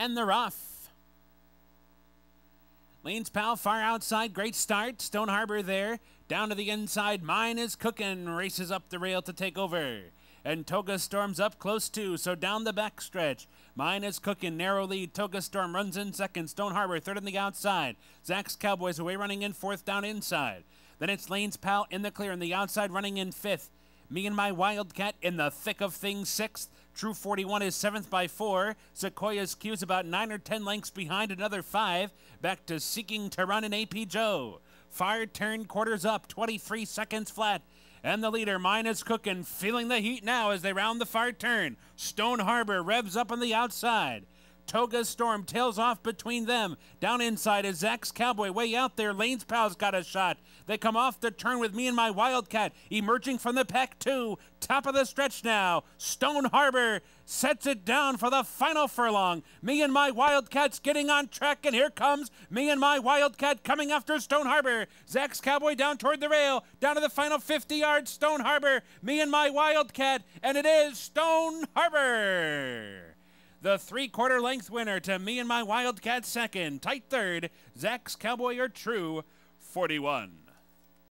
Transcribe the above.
and they're off. Lane's Pal far outside, great start. Stone Harbor there. Down to the inside, mine is cooking. Races up the rail to take over. And Toga Storm's up close too, so down the back stretch. Mine is cooking, narrow lead. Toga Storm runs in second. Stone Harbor third on the outside. Zach's Cowboys away running in fourth down inside. Then it's Lane's Pal in the clear, and the outside running in fifth. Me and my Wildcat in the thick of things sixth. True 41 is seventh by four. Sequoia's Q is about nine or ten lengths behind another five. Back to seeking to run in AP Joe. Fire turn quarters up, 23 seconds flat. And the leader, mine is cooking, feeling the heat now as they round the far turn. Stone Harbor revs up on the outside. Toga Storm tails off between them. Down inside is Zach's Cowboy. Way out there, Lane's Pal's got a shot. They come off the turn with me and my Wildcat emerging from the pack two. Top of the stretch now. Stone Harbor sets it down for the final furlong. Me and my Wildcats getting on track, and here comes me and my Wildcat coming after Stone Harbor. Zach's Cowboy down toward the rail, down to the final 50 yards. Stone Harbor, me and my Wildcat, and it is Stone Harbor. The three quarter length winner to me and my Wildcat second. Tight third, Zach's Cowboy or True 41.